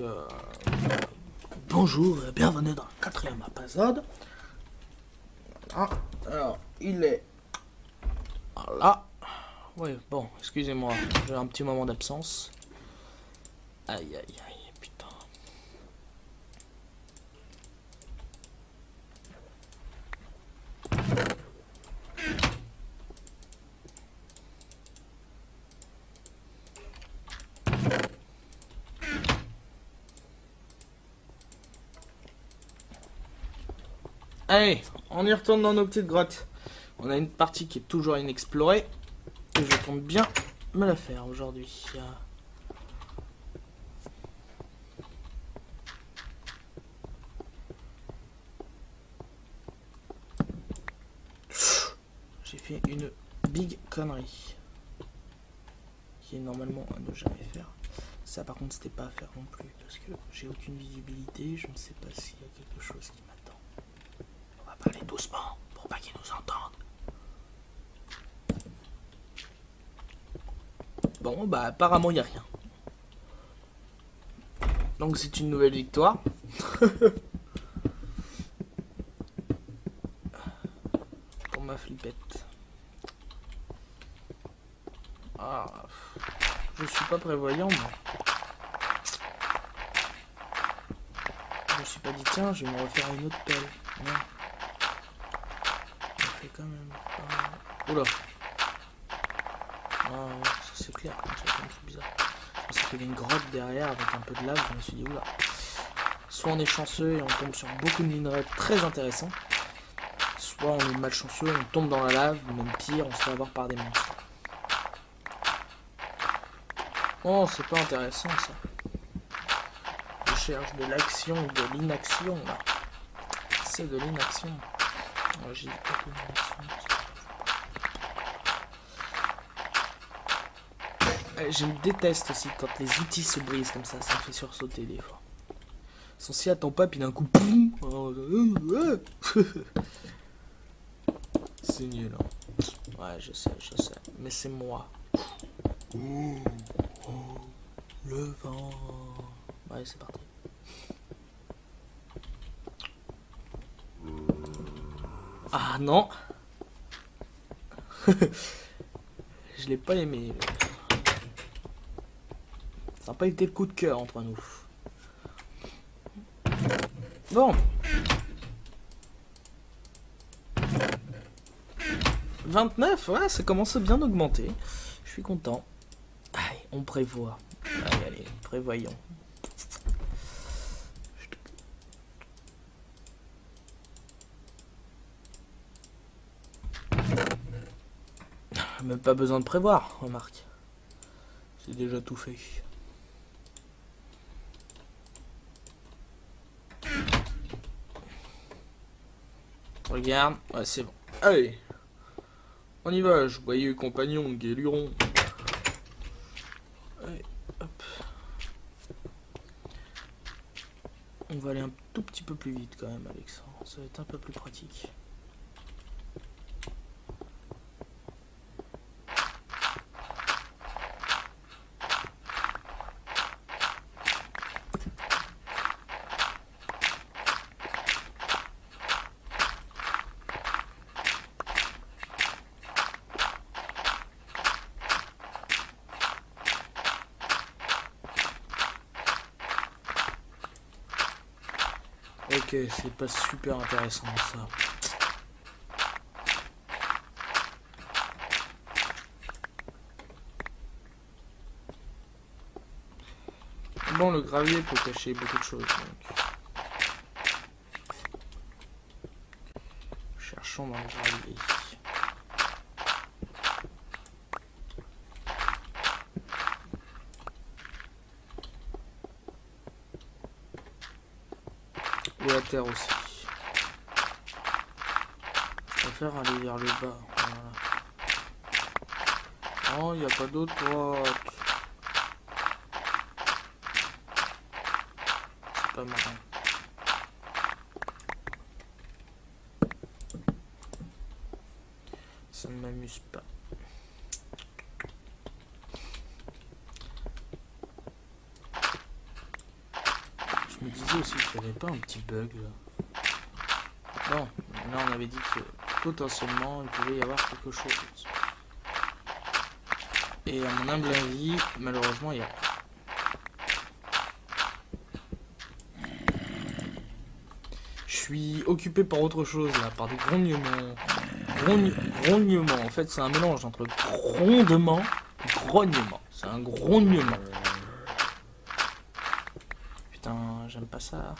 euh, bonjour et bienvenue dans le quatrième épisode. Voilà. Alors, il est là. Oui, bon, excusez-moi, j'ai un petit moment d'absence. Aïe, aïe, aïe, putain. Allez, on y retourne dans nos petites grottes. On a une partie qui est toujours inexplorée. Et je compte bien me la faire aujourd'hui. J'ai fait une big connerie. Qui est normalement à ne jamais faire. Ça par contre c'était pas à faire non plus. Parce que j'ai aucune visibilité. Je ne sais pas s'il y a quelque chose qui m'attend. Pour pas qu'ils nous entendent. Bon, bah apparemment il n'y a rien. Donc c'est une nouvelle victoire. pour ma flippette. Ah, je suis pas prévoyant, moi. Je me suis pas dit, tiens, je vais me refaire une autre pelle. Quand même. Oula. Ah, c'est clair, ça, c'est bizarre. Je pensais qu'il y avait une grotte derrière avec un peu de lave, je me suis dit, oula. Soit on est chanceux et on tombe sur beaucoup de minerais très intéressants, soit on est malchanceux, on tombe dans la lave, ou même pire, on se fait avoir par des monstres. Oh, c'est pas intéressant ça. Je cherche de l'action, de l'inaction. C'est de l'inaction. Je me déteste aussi quand les outils se brisent comme ça, ça me fait sursauter des fois. Sont si attend pas, puis d'un coup, euh. C'est nul. hein. Ouais, je sais, je sais. Mais c'est moi. Oh, le vent. Ouais, c'est parti. Ah non. Je l'ai pas aimé. Ça n'a pas été le coup de cœur entre nous. Bon. 29, ouais, ça commence à bien augmenter. Je suis content. Allez, on prévoit. Allez, allez, prévoyons. Même pas besoin de prévoir, remarque. C'est déjà tout fait. Regarde, ouais c'est bon. Allez, on y va, joyeux compagnon, guéluron. On va aller un tout petit peu plus vite quand même, Alexandre. Ça va être un peu plus pratique. C'est pas super intéressant ça. Bon, le gravier peut cacher beaucoup de choses. donc. Cherchons dans le gravier. Ou la aussi. Je préfère aller vers le bas. Voilà. Non, il n'y a pas d'autre. C'est pas marrant. Ça ne m'amuse pas. Dit aussi qu'il n'y avait pas un petit bug là. Là on avait dit que potentiellement il pouvait y avoir quelque chose. Et à mon humble avis, malheureusement il y a Je suis occupé par autre chose là, par des grognements. grognements, en fait c'est un mélange entre grondement et grognement. C'est un grognement. Putain, j'aime pas ça.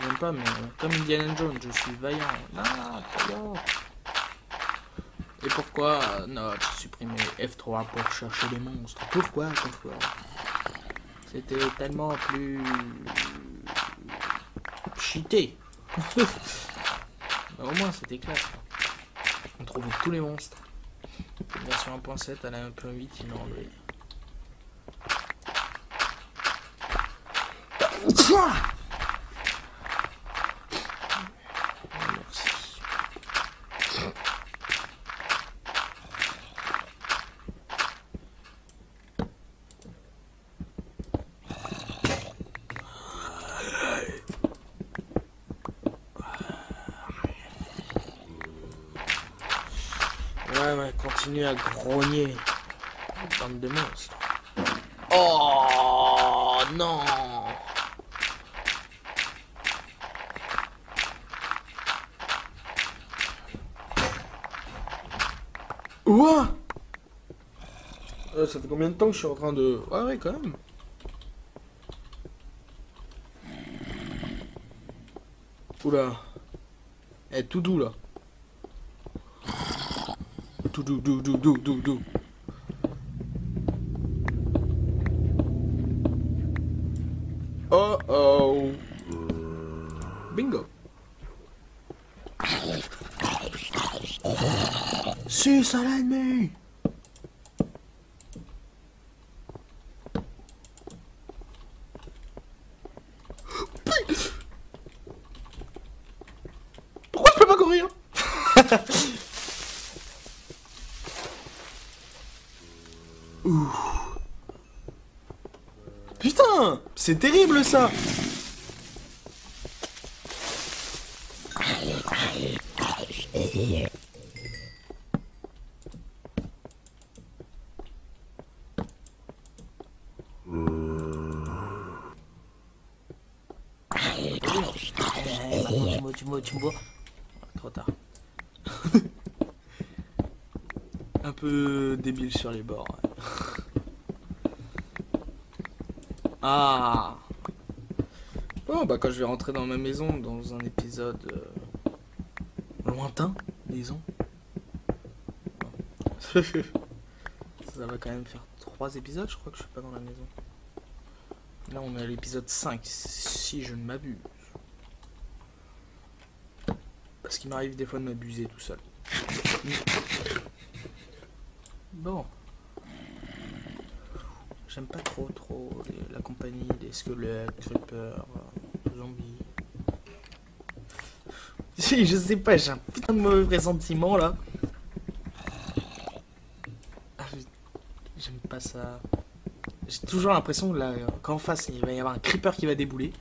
J'aime pas, mais comme Indiana Jones, je suis vaillant. Ah, Et pourquoi Non, j'ai supprimé F3 pour chercher les monstres? Pourquoi C'était tellement plus... cheaté. au moins, c'était classe. On trouvait tous les monstres. version 1.7, elle est un peu vite, ils l'ont enlevé. Ouais, ouais, continue à grogner. Bande de monstres. Oh non Ouah euh, Ça fait combien de temps que je suis en train de... Ouais, ouais, quand même. Oula. Eh, tout doux, là. Tout doux, doux, doux, doux, doux, doux. Oh oh. Bingo. Suce à l'ennemi Pourquoi je peux pas courir Ouh. Putain C'est terrible ça Trop tard. Un peu débile sur les bords. ouais. Ah Bon, bah quand je vais rentrer dans ma maison, dans un épisode euh, lointain, disons. Ça va quand même faire trois épisodes, je crois que je suis pas dans la maison. Là, on est à l'épisode 5, si je ne m'abuse. Parce qu'il m'arrive des fois de m'abuser tout seul. Bon. J'aime pas trop trop la compagnie des squelettes, creepers, euh, zombies. Je sais pas, j'ai un putain de mauvais pressentiment là. Ah, j'ai- J'aime pas ça. J'ai toujours l'impression que là, qu'en face, il va y avoir un creeper qui va débouler.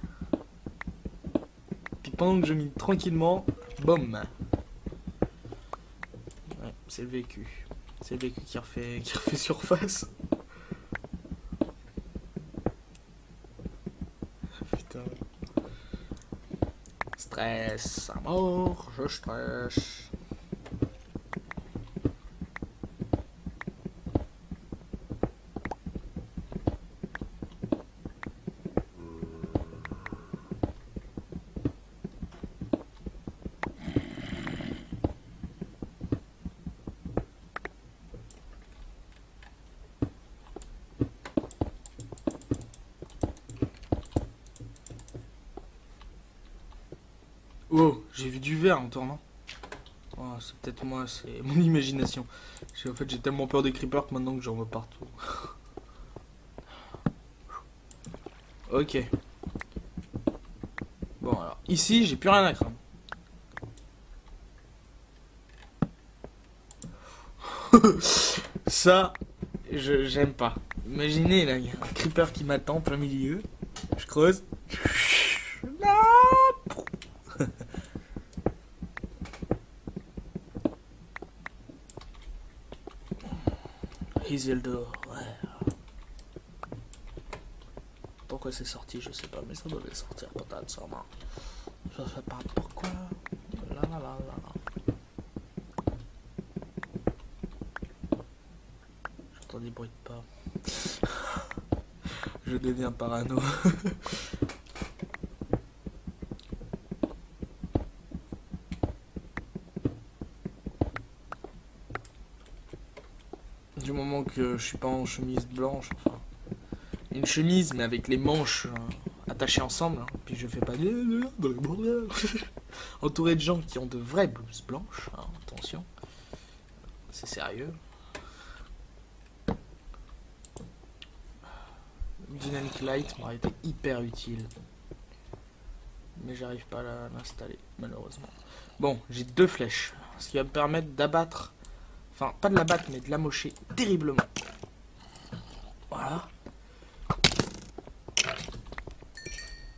Puis pendant que je mine tranquillement, boum. Ouais, c'est le vécu. C'est le vécu qui refait, qui refait surface. Putain. Stress à mort, je stresse. Oh, en tournant. Oh, c'est peut-être moi, c'est mon imagination. J'ai- En fait, j'ai tellement peur des creepers que maintenant que j'en vois partout. ok. Bon, alors, ici, j'ai plus rien à craindre. Ça, je j'aime pas. Imaginez, là, il y a un creeper qui m'attend plein milieu. Je creuse. Isildur, ouais. Pourquoi c'est sorti, je sais pas, mais ça devait sortir peut-être sûrement. Je sais pas pourquoi. La la la la. J'entends des bruits de pas. je deviens parano. du moment je suis pas en chemise blanche, enfin. Une chemise, mais avec les manches euh, attachées ensemble. hein. Puis je fais pas entouré de gens qui ont de vraies blouses blanches. hein, attention, c'est sérieux. Dynamic Light m'aurait été hyper utile. Mais j'arrive pas à l'installer, malheureusement. Bon, j'ai deux flèches. Ce qui va me permettre d'abattre. Enfin, pas de l'abattre, mais de la mocher terriblement. Voilà.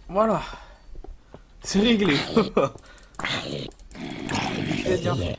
Voilà. C'est réglé fait.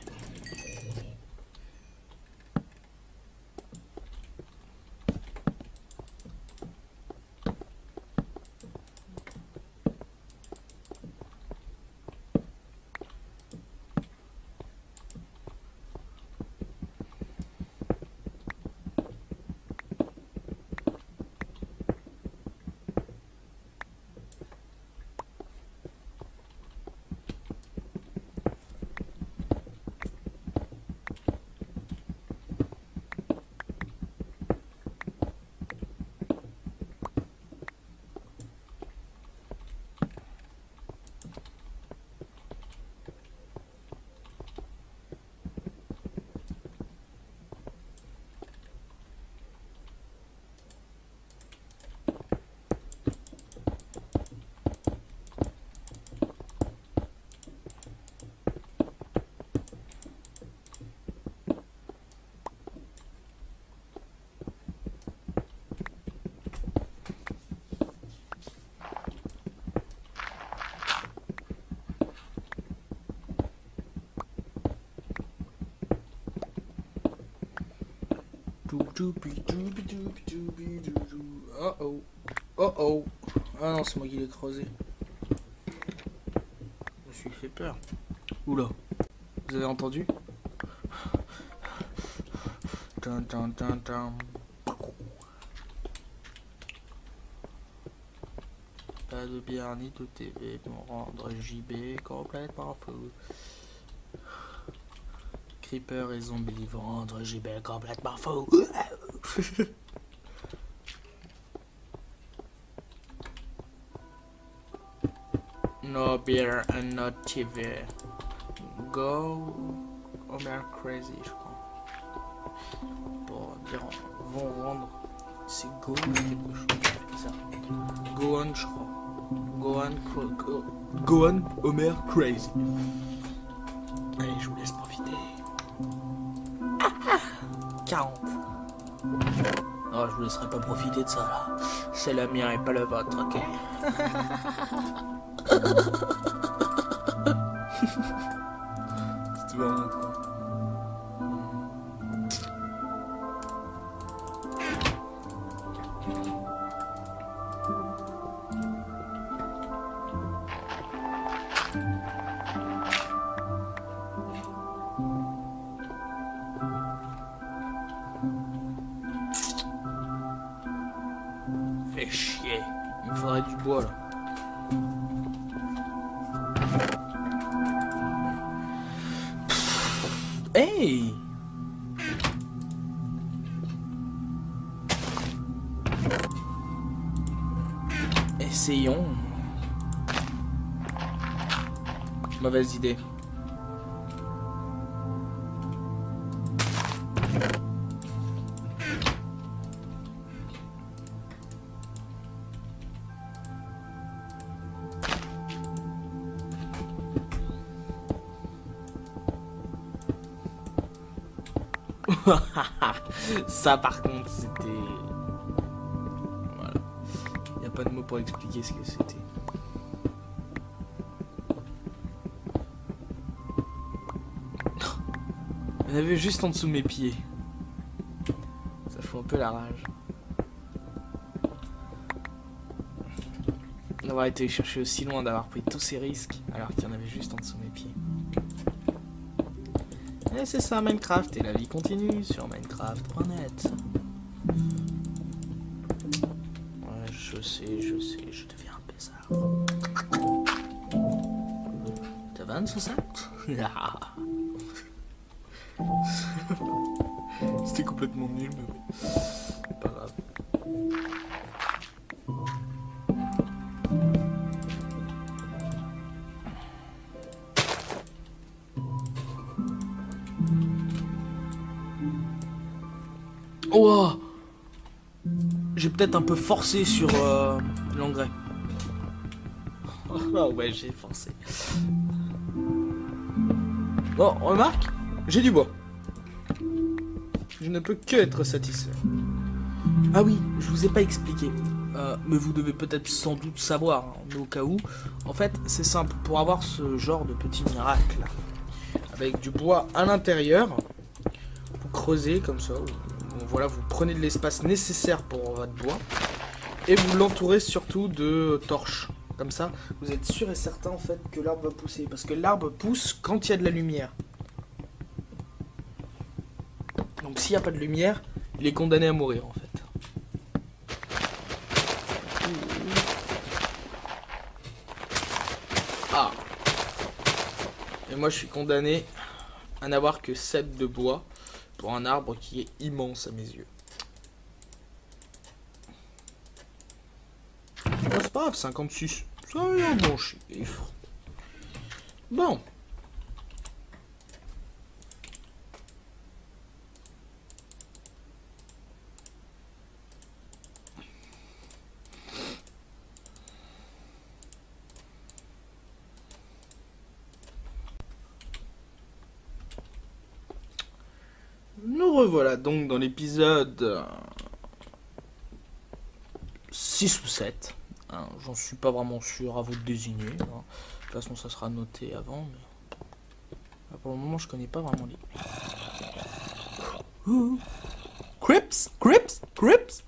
Oh oh. Oh oh. Ah non, c'est moi qui l'ai creusé. Je me suis fait peur. Oula. Vous avez entendu. Pas de bière ni de TV pour rendre JB complètement fou. Creeper et zombie vont rendre JB complètement fou. no beer and no TV. Go Homer crazy, je crois. Pour dire vont rendre. C'est go quelque chose ça. Go on, je crois. Go on, go, go on Homer crazy. Allez, je vous laisse profiter. 40. Oh, je vous laisserai pas profiter de ça là. C'est la mienne et pas le vôtre, ok? Essayons. Mauvaise idée. Ça par contre c'était pas de mots pour expliquer ce que c'était. Il y en avait juste en dessous de mes pieds. Ça fout un peu la rage. D'avoir été chercher aussi loin, d'avoir pris tous ces risques, alors qu'il y en avait juste en dessous de mes pieds. Et c'est ça Minecraft, et la vie continue sur Minecraft.net. Ouais, je sais, je sais, je deviens un bizarre. T'as 20 sur ça? C'était complètement nul, mais c'est pas grave. J'ai peut-être un peu forcé sur euh, l'engrais. Ah ouais, j'ai forcé. Bon, remarque, j'ai du bois. Je ne peux que être satisfait. Ah oui, je vous ai pas expliqué. Euh, mais vous devez peut-être sans doute savoir, hein, mais au cas où. En fait, c'est simple. Pour avoir ce genre de petit miracle, avec du bois à l'intérieur, vous creusez comme ça. Voilà, vous prenez de l'espace nécessaire pour votre bois. Et vous l'entourez surtout de torches. Comme ça, vous êtes sûr et certain en fait que l'arbre va pousser. Parce que l'arbre pousse quand il y a de la lumière. Donc s'il n'y a pas de lumière, il est condamné à mourir en fait. Ah. Et moi je suis condamné à n'avoir que 7 de bois pour un arbre qui est immense à mes yeux. C'est pas grave, 56. Ça y est un bon chiffre. Bon. Nous revoilà donc dans l'épisode euh, 6 ou 7. Hein, J'en suis pas vraiment sûr, à vous de désigner. hein. De toute façon, ça sera noté avant. Mais... Pour le moment, je connais pas vraiment les. Crips Crips Crips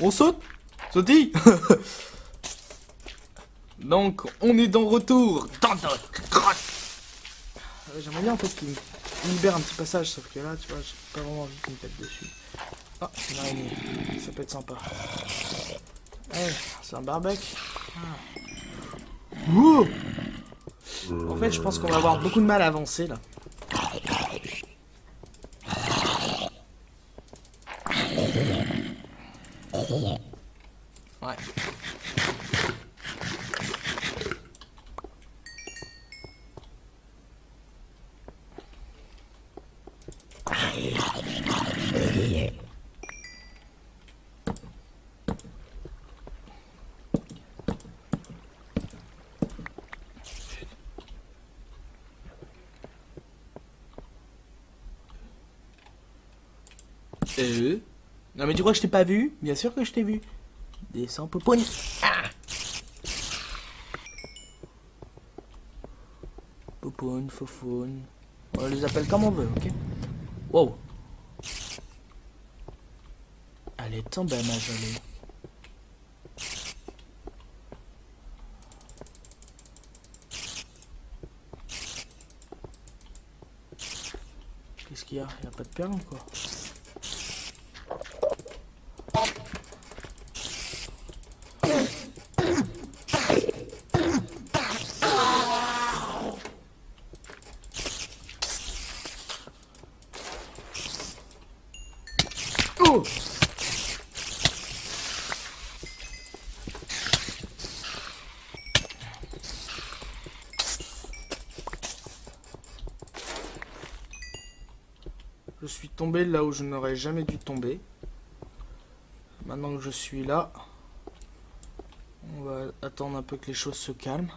On saute Sautille Donc, on est dans retour dans notre grotte Euh, J'aimerais bien en fait qu'il il libère un petit passage, sauf que là, tu vois, j'ai pas vraiment envie qu'il me pète dessus. Ah, une araignée. Ça peut être sympa. Eh, c'est un barbecue. Ah. En fait, je pense qu'on va avoir beaucoup de mal à avancer là. Ouais. Euh Non mais tu crois que je t'ai pas vu? Bien sûr que je t'ai vu. Descends, poupoune. Ah poupoune, foufoune. On les appelle comme on veut, ok? Wow. Elle est tombée, ma jolie. Qu'est-ce qu'il y a? Il n'y a pas de perles quoi Je suis tombé là où je n'aurais jamais dû tomber. Maintenant que je suis là, on va attendre un peu que les choses se calment.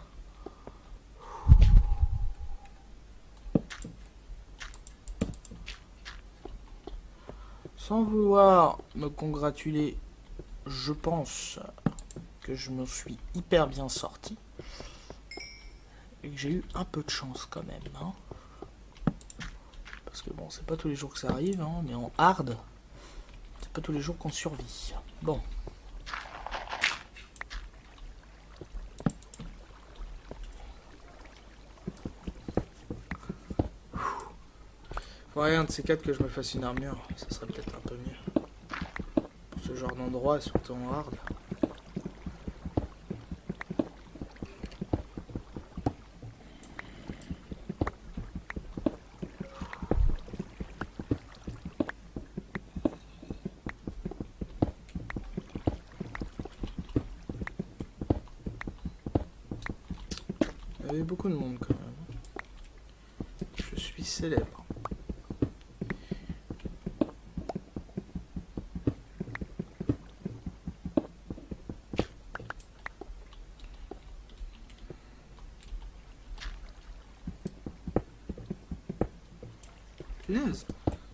Sans vouloir me congratuler, je pense que je me suis hyper bien sorti. Et que j'ai eu un peu de chance quand même. Hein. Bon, c'est pas tous les jours que ça arrive, hein, mais en hard, c'est pas tous les jours qu'on survit. Bon. Faudrait un de ces quatre que je me fasse une armure, ça serait peut-être un peu mieux. Pour ce genre d'endroit, surtout en hard. Avait beaucoup de monde quand même. Je suis célèbre.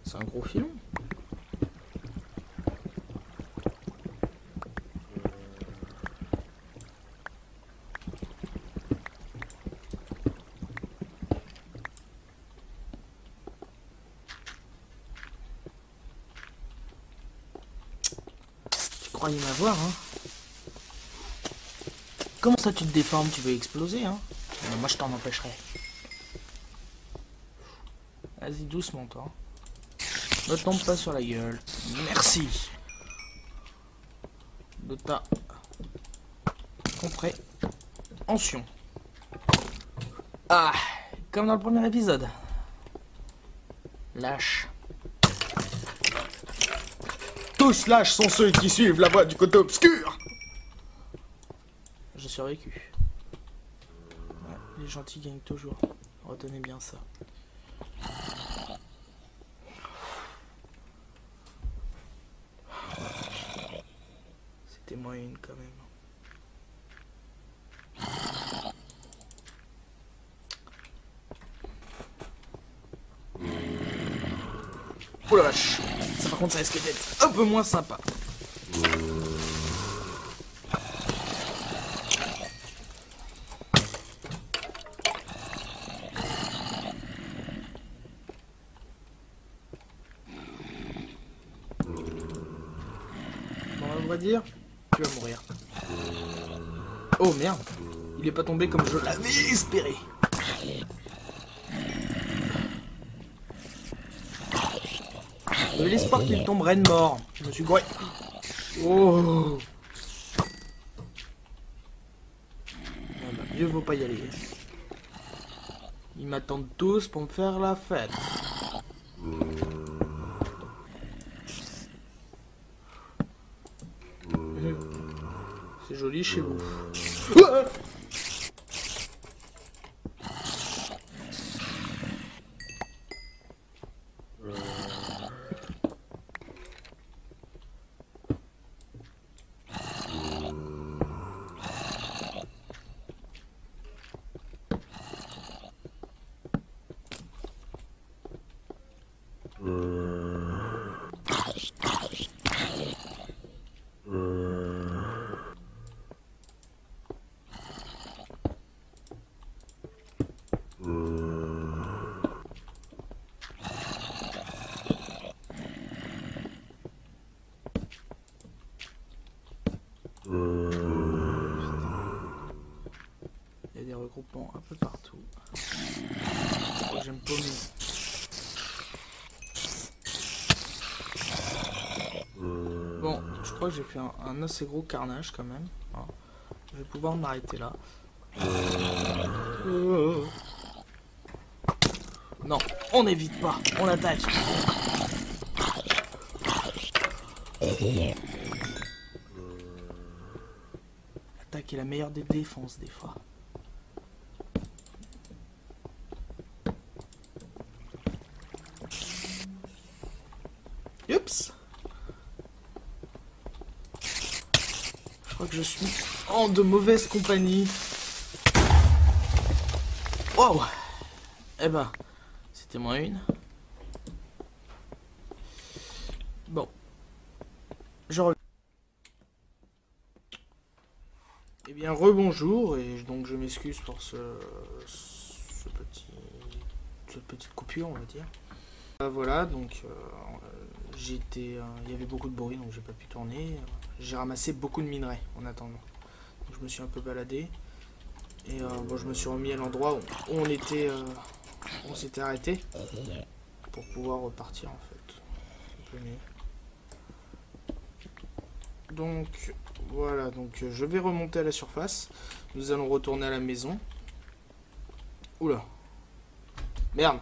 C'est un gros filon. M'avoir, hein Comment ça tu te déformes? Tu veux exploser, hein? Moi je t'en empêcherai. Vas-y doucement toi. Ne tombe pas sur la gueule. Merci. De ta compréhension. Ah, comme dans le premier épisode. Lâche. Tous lâches sont ceux qui suivent la voie du côté obscur. J'ai survécu. Ouais, les gentils gagnent toujours. Retenez bien ça. C'était moyenne quand même. Oh la vache Ça par ça risque d'être un peu moins sympa. Dire, tu vas mourir. Oh merde Il est pas tombé comme je l'avais espéré. J'avais l'espoir qu'il tomberait de mort. Je me suis gouré. Oh Ah bah, Mieux vaut pas y aller. Ils m'attendent tous pour me faire la fête. C'est joli chez vous. Ah Un peu partout. Oh, J'aime paumer. Bon, je crois que j'ai fait un, assez gros carnage quand même. Je vais pouvoir m'arrêter là. Euh. Non, on n'évite pas, on attaque. L'attaque est la meilleure des défenses des fois. Oups Je crois que je suis de mauvaise compagnie. Wow Eh ben, c'était moins une. Bon. Je reviens. Bien rebonjour et donc je m'excuse pour ce, ce petit cette coupure on va dire. Euh, voilà donc euh, j'étais euh, il y avait beaucoup de bruit donc j'ai pas pu tourner. J'ai ramassé beaucoup de minerais en attendant. Je me suis un peu baladé et bon je me suis remis à l'endroit où on était on s'était arrêté pour pouvoir repartir en fait. Donc voilà, donc euh, je vais remonter à la surface. Nous allons retourner à la maison. Oula. Merde.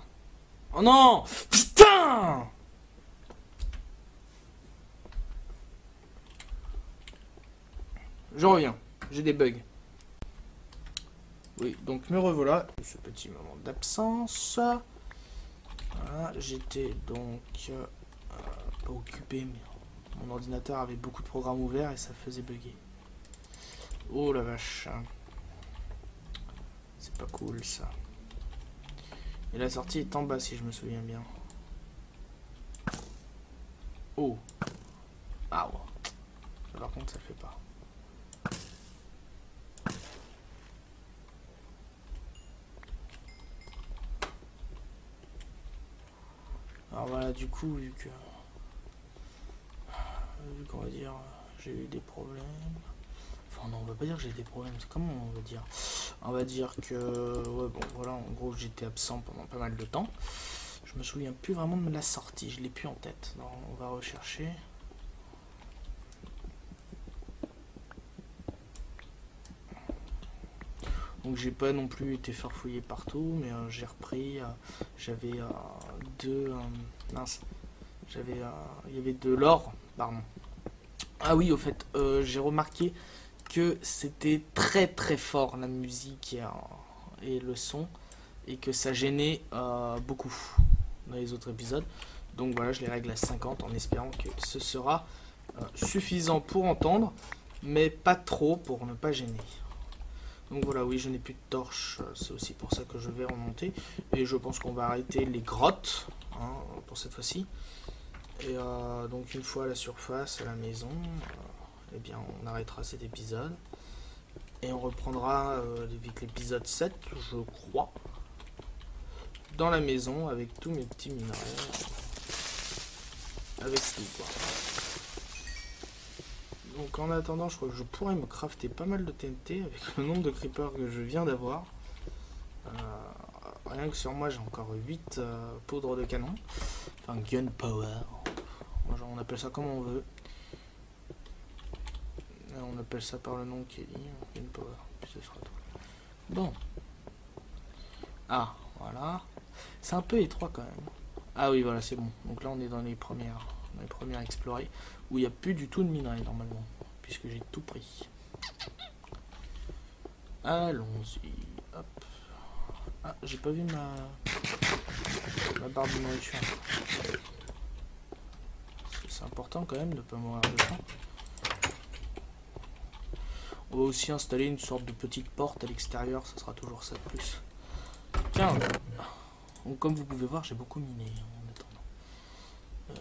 Oh non Putain Je reviens. J'ai des bugs. Oui, donc me revoilà. Ce petit moment d'absence. Voilà, j'étais donc euh, pas occupé, mais mon ordinateur avait beaucoup de programmes ouverts et ça faisait bugger. Oh la vache. C'est pas cool ça. Et la sortie est en bas si je me souviens bien. Oh. Ah ouais. Par contre ça fait pas. Du coup, vu que vu qu'on va dire j'ai eu des problèmes. Enfin non on va pas dire que j'ai des problèmes, c'est comment on va dire? On va dire que ouais bon voilà en gros j'étais absent pendant pas mal de temps. Je me souviens plus vraiment de la sortie, je l'ai plus en tête. on va rechercher. Donc j'ai pas non plus été farfouillé partout, mais euh, j'ai repris. Euh, j'avais euh, deux. mince. J'avais. Il y avait de l'or, pardon. Ah oui, au fait, j'ai remarqué que c'était très très fort la musique et, le son et que ça gênait beaucoup dans les autres épisodes. Donc voilà, je les règle à 50 en espérant que ce sera suffisant pour entendre, mais pas trop pour ne pas gêner. Donc voilà, oui, je n'ai plus de torche, c'est aussi pour ça que je vais remonter. Et je pense qu'on va arrêter les grottes hein, pour cette fois-ci. Et euh, donc une fois à la surface, à la maison, euh, eh bien on arrêtera cet épisode. Et on reprendra euh, l'épisode 7, je crois, dans la maison avec tous mes petits minerais. Avec tout quoi. Donc en attendant, je crois que je pourrais me crafter pas mal de TNT avec le nombre de creepers que je viens d'avoir. rien que sur moi, j'ai encore 8 poudres de canon. Enfin, gunpowder on appelle ça comme on veut. on appelle ça par le nom qui est dit. ce sera tout. Bon. Ah, voilà. C'est un peu étroit quand même. Ah oui, voilà, c'est bon. Donc là, on est dans les premières, les premières explorées, où il n'y a plus du tout de minerais normalement, puisque j'ai tout pris. Allons-y. Hop. Ah, j'ai pas vu ma, barre de nourriture c'est important quand même de pas mourir de faim. On va aussi installer une sorte de petite porte à l'extérieur, ça sera toujours ça de plus. Tiens, comme vous pouvez voir, j'ai beaucoup miné en attendant. Euh.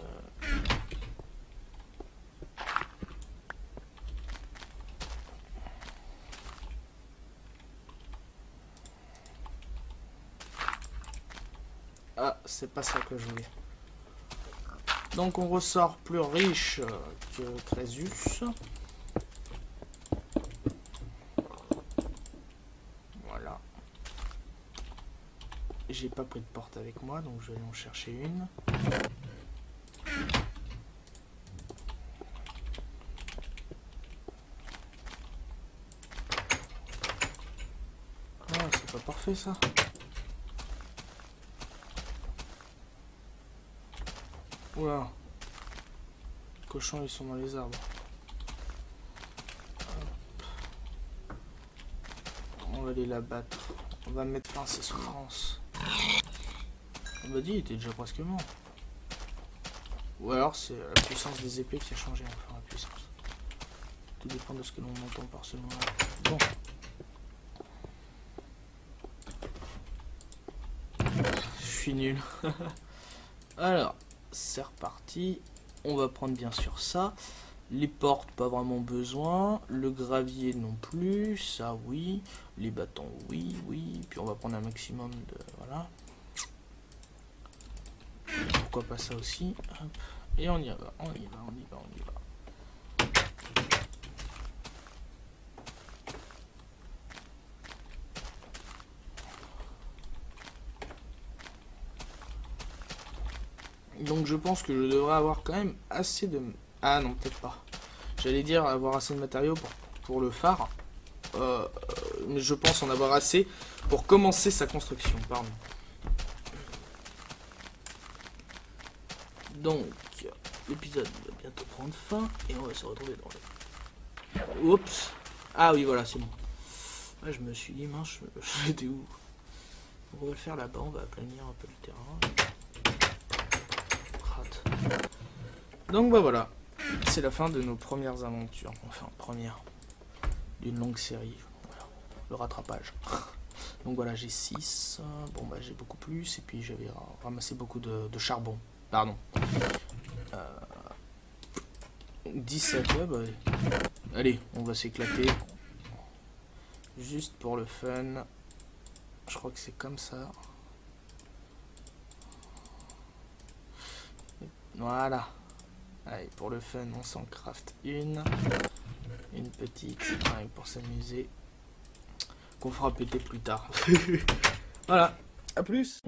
Ah, c'est pas ça que je voulais. Donc on ressort plus riche que Crésus. Voilà. J'ai pas pris de porte avec moi, donc je vais en chercher une. Ah, c'est pas parfait ça. Oula. Les cochons, ils sont dans les arbres. On va aller la battre. On va mettre fin à ses souffrances. On m'a dit, il était déjà presque mort. Ou alors c'est la puissance des épées qui a changé enfin la puissance. Tout dépend de ce que l'on entend par ce moment. Bon. Je suis nul. alors c'est reparti. On va prendre bien sûr ça. Les portes, pas vraiment besoin. Le gravier non plus. Ça, oui. Les bâtons, oui, oui. Puis on va prendre un maximum de... Voilà. Pourquoi pas ça aussi? Et on y va, on y va, on y va, on y va. Donc je pense que je devrais avoir quand même assez de... Ah non, peut-être pas. J'allais dire avoir assez de matériaux pour, pour le phare. Euh, mais je pense en avoir assez pour commencer sa construction. Pardon. Donc, l'épisode va bientôt prendre fin et on va se retrouver dans le... Oups. Ah oui, voilà, c'est bon. Ah, je me suis dit, mince, j'étais où? On va le faire là-bas, on va aplanir un peu le terrain. Donc bah voilà, c'est la fin de nos premières aventures, enfin première d'une longue série, le rattrapage. Donc voilà, j'ai 6, bon bah j'ai beaucoup plus, et puis j'avais ramassé beaucoup de, charbon, pardon. 17, euh, ouais bah, allez, on va s'éclater, juste pour le fun, je crois que c'est comme ça. Voilà. Allez, pour le fun, on s'en craft une. Une petite, pour s'amuser. Qu'on fera péter plus tard. voilà, à plus